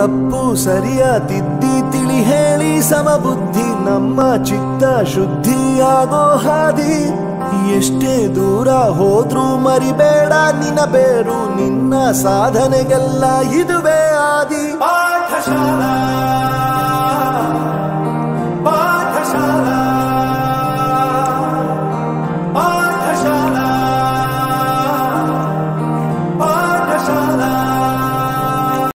ತಪ್ಪು ಸರಿಯ ತಿದ್ದಿ ತಿಳಿ ಹೇಳಿ ಸಮಬುದ್ಧಿ ನಮ್ಮ ಚಿತ್ತ ಶುದ್ಧಿಯಾಗೋ ಹಾದಿ. ಎಷ್ಟೇ ದೂರ ಹೋದ್ರೂ ಮರಿಬೇಡ ನಿನ್ನ ಬೇರು, ನಿನ್ನ ಸಾಧನೆಗೆಲ್ಲ ಇದುವೇ ಆದಿ. ಪಾಠಶಾಲಾ